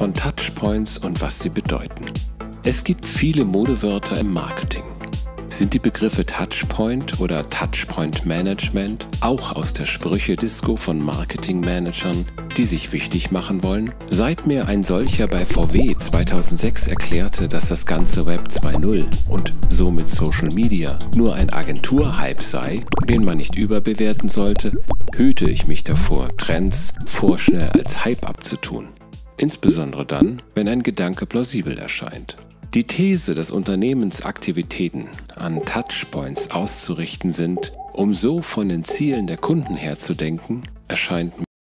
von Touchpoints und was sie bedeuten. Es gibt viele Modewörter im Marketing. Sind die Begriffe Touchpoint oder Touchpoint Management auch aus der Sprüche-Disco von Marketingmanagern, die sich wichtig machen wollen? Seit mir ein solcher bei VW 2006 erklärte, dass das ganze Web 2.0 und somit Social Media nur ein Agenturhype sei, den man nicht überbewerten sollte, hüte ich mich davor, Trends vorschnell als Hype abzutun. Insbesondere dann, wenn ein Gedanke plausibel erscheint. Die These, dass Unternehmensaktivitäten an Touchpoints auszurichten sind, um so von den Zielen der Kunden her zu denken, erscheint